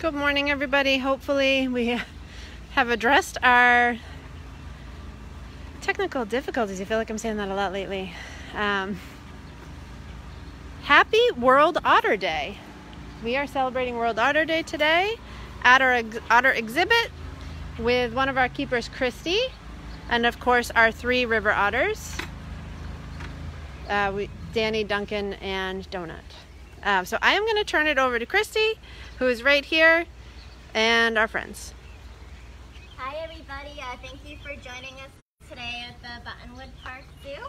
Good morning, everybody. Hopefully, we have addressed our technical difficulties. I feel like I'm saying that a lot lately. Um, happy World Otter Day. We are celebrating World Otter Day today at our ex- otter exhibit with one of our keepers, Christy, and of course, our three river otters uh, we, Dani, Duncan, and Donut. Um, so I am going to turn it over to Christy, who is right here, and our friends. Hi everybody, uh, thank you for joining us today at the Buttonwood Park Zoo.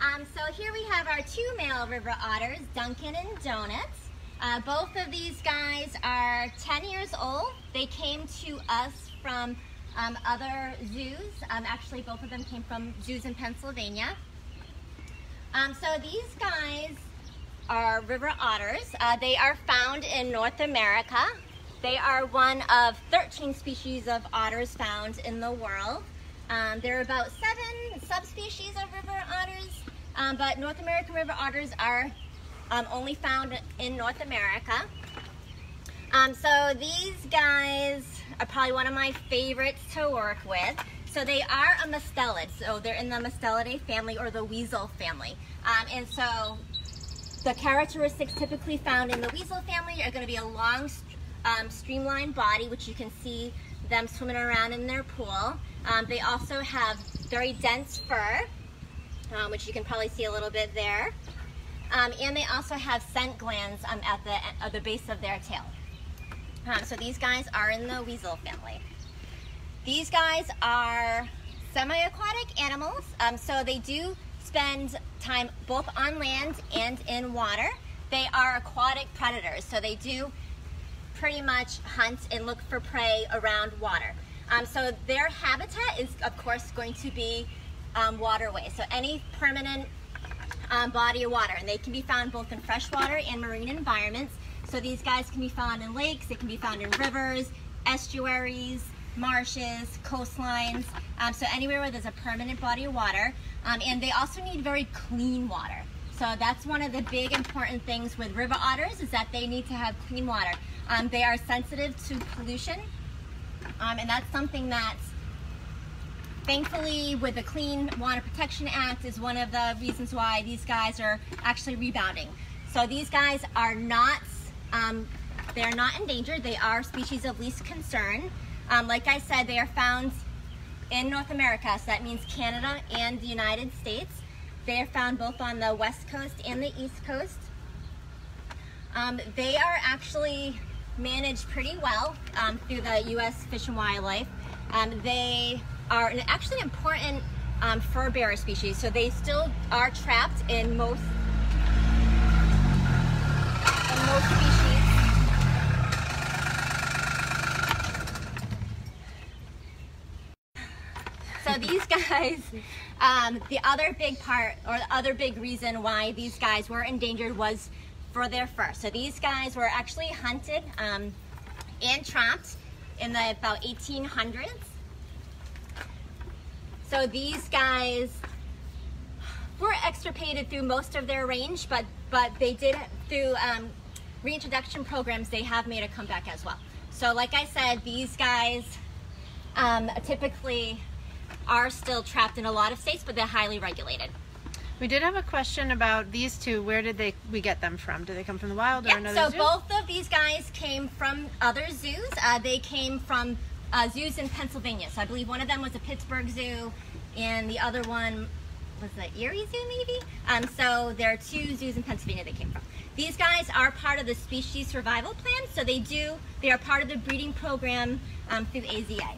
Um, so here we have our two male river otters, Duncan and Donuts. Uh, both of these guys are 10 years old. They came to us from um, other zoos. Um, actually, both of them came from zoos in Pennsylvania. Um, so these guys are river otters. Uh, they are found in North America. They are one of 13 species of otters found in the world. Um, there are about seven subspecies of river otters, um, but North American river otters are um, only found in North America. Um, so these guys are probably one of my favorites to work with. So they are a mustelid, so they're in the Mustelidae family or the weasel family. Um, and so the characteristics typically found in the weasel family are going to be a long, um, streamlined body, which you can see them swimming around in their pool. Um, they also have very dense fur, um, which you can probably see a little bit there. Um, and they also have scent glands um, at the at the base of their tail. Um, so these guys are in the weasel family. These guys are semi-aquatic animals, um, so they do spend time both on land and in water. They are aquatic predators, so they do pretty much hunt and look for prey around water. Um, so their habitat is, of course, going to be um, waterways. So any permanent um, body of water, and they can be found both in freshwater and marine environments. So these guys can be found in lakes, they can be found in rivers, estuaries, marshes, coastlines, um, so anywhere where there's a permanent body of water. Um, and they also need very clean water. So that's one of the big important things with river otters is that they need to have clean water. Um, they are sensitive to pollution, um, and that's something that thankfully with the Clean Water Protection Act is one of the reasons why these guys are actually rebounding. So these guys are not, um, they're not endangered. They are species of least concern. Um, like I said, they are found in North America, so that means Canada and the United States. They are found both on the west coast and the east coast. Um, they are actually managed pretty well um, through the U.S. Fish and Wildlife. Um, they are an actually important um, fur bearer species, so they still are trapped in most in most species. So these guys, um, the other big part or the other big reason why these guys were endangered was for their fur. So these guys were actually hunted um, and trapped in the about 1800s. So these guys were extirpated through most of their range, but but they did through um, reintroduction programs. They have made a comeback as well. So like I said, these guys um, typically are still trapped in a lot of states, but they're highly regulated. We did have a question about these two. Where did they we get them from? Do they come from the wild or Yeah, another so zoo? both of these guys came from other zoos. Uh, they came from uh, zoos in Pennsylvania. So I believe one of them was a Pittsburgh Zoo, and the other one was the Erie Zoo, maybe. Um, so there are two zoos in Pennsylvania they came from. These guys are part of the species survival plan. So they do. They are part of the breeding program um, through AZA.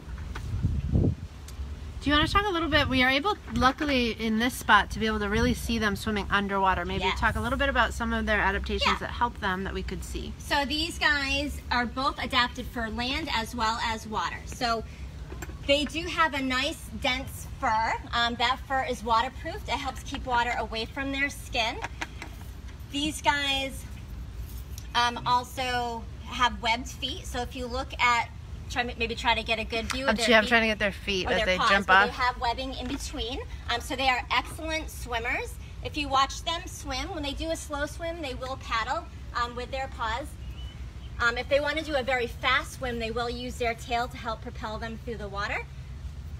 Do you want to talk a little bit? We are able, luckily, in this spot to be able to really see them swimming underwater. Maybe Yes. talk a little bit about some of their adaptations Yeah. that help them that we could see. So these guys are both adapted for land as well as water. So They do have a nice dense fur. Um, that fur is waterproof. It helps keep water away from their skin. These guys um, also have webbed feet. So if you look at, try maybe try to get a good view. I'm, of their I'm feet, trying to get their feet as their they paws, jump off. They have webbing in between. Um, so they are excellent swimmers. If you watch them swim, when they do a slow swim, they will paddle um, with their paws. Um, if they want to do a very fast swim, they will use their tail to help propel them through the water.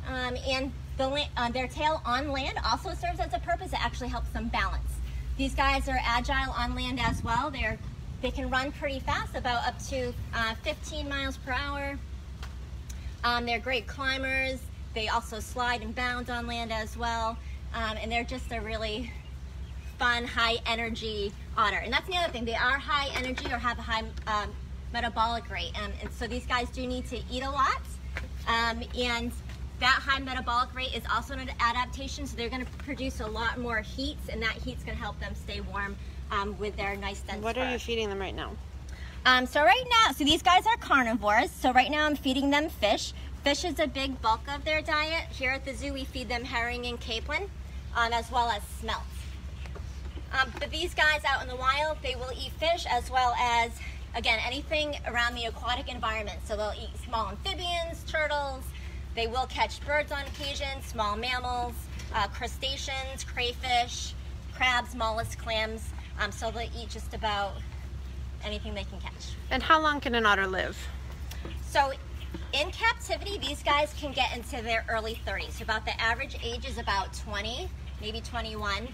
Um, and the, uh, their tail on land also serves as a purpose. It actually helps them balance. These guys are agile on land as well. They're, they can run pretty fast, about up to uh, 15 miles per hour. Um, they're great climbers. They also slide and bound on land as well. Um, and they're just a really fun, high energy otter. And that's the other thing. They are high energy or have a high um, metabolic rate. Um, and so these guys do need to eat a lot. Um, and that high metabolic rate is also an adaptation. So they're going to produce a lot more heat and that heat's going to help them stay warm um, with their nice dense What fur. are you feeding them right now? Um, so right now, so these guys are carnivores. So right now I'm feeding them fish. Fish is a big bulk of their diet. Here at the zoo, we feed them herring and capelin, um, as well as smelts. Um, but these guys out in the wild, they will eat fish as well as, again, anything around the aquatic environment. So they'll eat small amphibians, turtles. They will catch birds on occasion, small mammals, uh, crustaceans, crayfish, crabs, mollusks, clams. Um, so they'll eat just about anything they can catch. And how long can an otter live? So in captivity, these guys can get into their early 30s. So about the average age is about 20, maybe 21.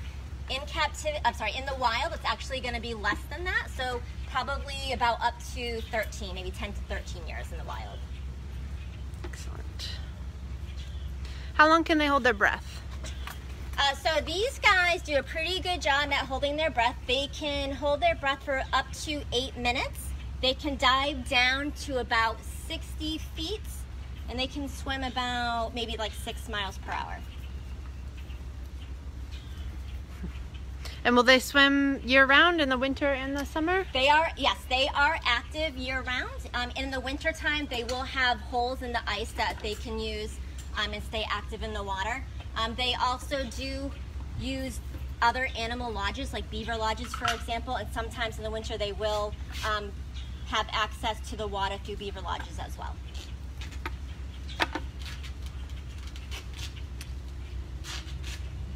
In captivity, I'm sorry, in the wild, it's actually going to be less than that. So probably about up to 13, maybe 10 to 13 years in the wild. Excellent. How long can they hold their breath? Uh, so these guys do a pretty good job at holding their breath. They can hold their breath for up to eight minutes. They can dive down to about 60 feet and they can swim about maybe like six miles per hour. And will they swim year round in the winter and the summer? They are, yes, they are active year round. Um, in the winter time, they will have holes in the ice that they can use um, and stay active in the water. Um, they also do use other animal lodges, like beaver lodges, for example, and sometimes in the winter they will um, have access to the water through beaver lodges as well.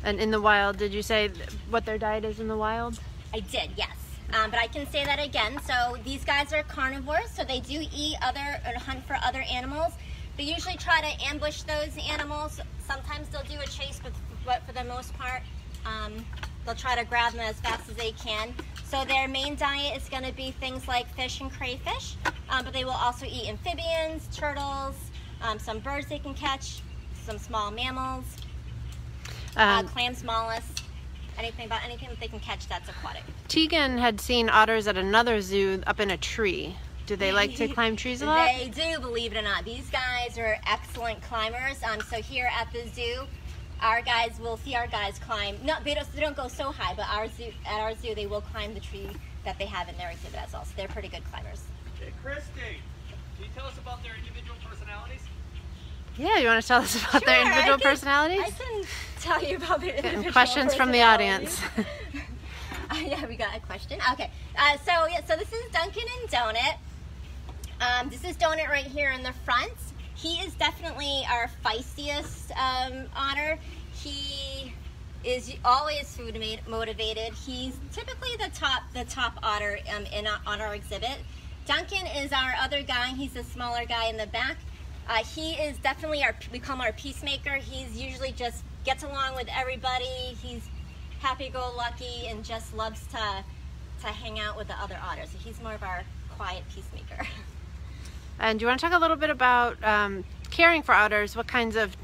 And in the wild, did you say what their diet is in the wild? I did, yes. Um, but I can say that again. So these guys are carnivores, so they do eat other or hunt for other animals. They usually try to ambush those animals. Sometimes they'll do a chase, but, but for the most part, um, they'll try to grab them as fast as they can. So their main diet is going to be things like fish and crayfish, um, but they will also eat amphibians, turtles, um, some birds they can catch, some small mammals, uh, Um, clams, mollusks, anything about anything that they can catch that's aquatic. Tegan had seen otters at another zoo up in a tree. Do they like to climb trees a lot? They do, believe it or not. These guys are excellent climbers. Um, so here at the zoo, our guys will see our guys climb. No, they don't. They don't go so high, but our zoo at our zoo they will climb the tree that they have in their exhibit as well. So they're pretty good climbers. Hey, Christy, can you tell us about their individual personalities? Yeah, you want to tell us about their Sure, I individual can- personalities? I can tell you about their individual questions from the audience. Uh, yeah, we got a question. Okay, uh, so yeah, so this is Duncan and Donut. Um, this is Donut right here in the front. He is definitely our feistiest um, otter. He is always food motivated. He's typically the top the top otter um, in on our exhibit. Duncan is our other guy. He's the smaller guy in the back. Uh, he is definitely our we call him our peacemaker. He's usually just gets along with everybody. He's happy-go-lucky and just loves to to hang out with the other otters. So he's more of our quiet peacemaker. and do you want to talk a little bit about um, caring for otters? What kinds of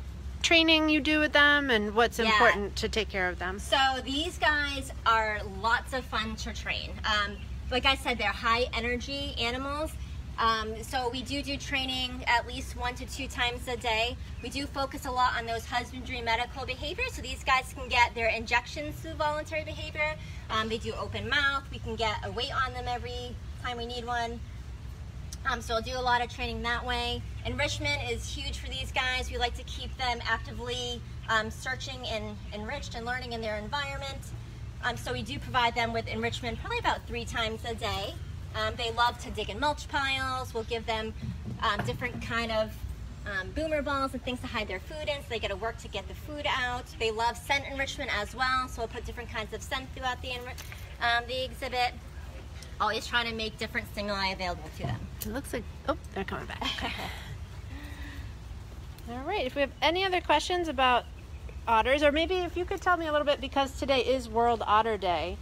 training you do with them and what's Yeah. important to take care of them? So these guys are lots of fun to train. Um, like I said, they're high energy animals. Um, so we do do training at least one to two times a day. We do focus a lot on those husbandry medical behaviors. So these guys can get their injections through voluntary behavior. Um, they do open mouth. We can get a weight on them every time we need one. Um, so I'll do a lot of training that way. Enrichment is huge for these guys. We like to keep them actively um, searching and enriched and learning in their environment. Um, so we do provide them with enrichment probably about three times a day. Um, they love to dig in mulch piles. We'll give them um, different kind of um, boomer balls and things to hide their food in so they get to work to get the food out. They love scent enrichment as well, so we'll put different kinds of scent throughout the, the exhibit. Always trying to make different stimuli available to them. It looks like, oh, they're coming back. All right, if we have any other questions about otters, or maybe if you could tell me a little bit, because today is World Otter Day.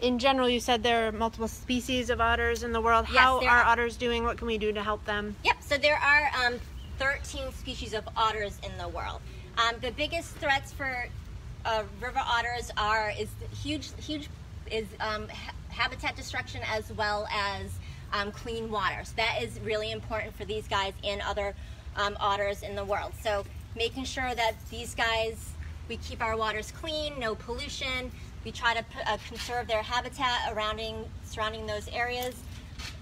In general, you said there are multiple species of otters in the world. Yes, How are are. otters doing? What can we do to help them? Yep, so there are um, 13 species of otters in the world. Um, the biggest threats for uh, river otters are is huge, huge is um, ha- habitat destruction as well as um, clean water. So that is really important for these guys and other um, otters in the world. So making sure that these guys, we keep our waters clean, no pollution. We try to uh, conserve their habitat surrounding surrounding those areas.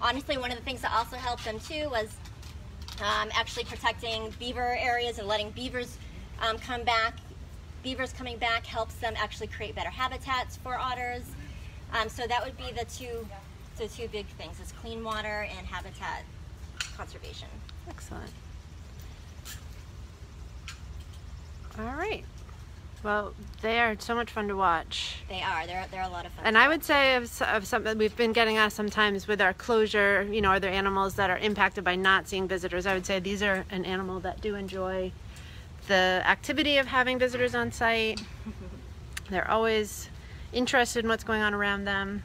Honestly, one of the things that also helped them too was um, actually protecting beaver areas and letting beavers um, come back. Beavers coming back helps them actually create better habitats for otters. Um, so that would be the two, the two big things: is clean water and habitat conservation. Excellent. All right. Well, they are so much fun to watch. They are. They're they're a lot of fun. And I would say of, of something we've been getting asked sometimes with our closure, you know, are there animals that are impacted by not seeing visitors? I would say these are an animal that do enjoy the activity of having visitors on site. They're always interested in what's going on around them.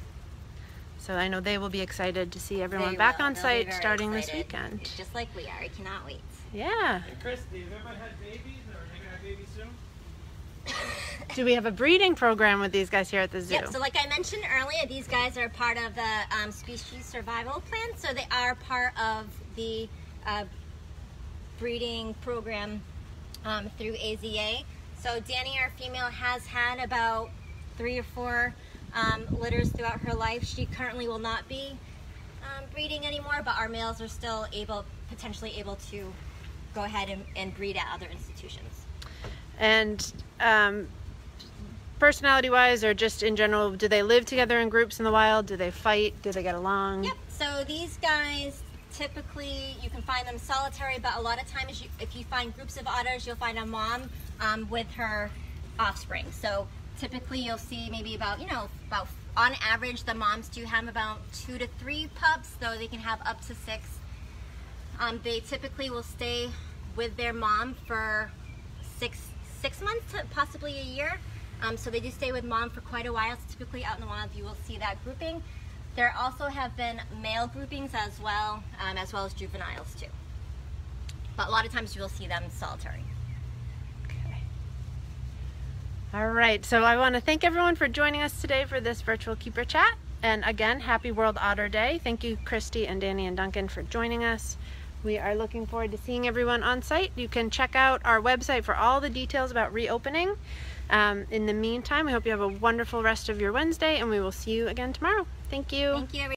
So I know they will be excited to see everyone They back will. on They'll site very starting this excited, weekend. Just like we are. I cannot wait. Yeah. Hey, Christy, have everyone had babies or are they gonna have babies soon? Do we have a breeding program with these guys here at the zoo? Yep. So, like I mentioned earlier, these guys are part of the um, species survival plan. So they are part of the uh, breeding program um, through AZA. So Dani, our female, has had about three or four um, litters throughout her life. She currently will not be um, breeding anymore, but our males are still able, potentially able to go ahead and, and breed at other institutions. And um, personality wise, or just in general, do they live together in groups in the wild? Do they fight? Do they get along? Yep. So these guys typically you can find them solitary, but a lot of times you, if you find groups of otters, you'll find a mom um, with her offspring. So typically you'll see maybe about you know about on average the moms do have about two to three pups, though they can have up to six. Um, they typically will stay with their mom for six six months to possibly a year. Um, so they do stay with mom for quite a while. So typically out in the wild you will see that grouping. There also have been male groupings as well, um, as well as juveniles too. But a lot of times you will see them solitary. All right. So I want to thank everyone for joining us today for this virtual keeper chat. And again, happy World Otter Day. Thank you, Christy and Dani and Duncan, for joining us. We are looking forward to seeing everyone on site. You can check out our website for all the details about reopening. Um, in the meantime, we hope you have a wonderful rest of your Wednesday, and we will see you again tomorrow. Thank you. Thank you.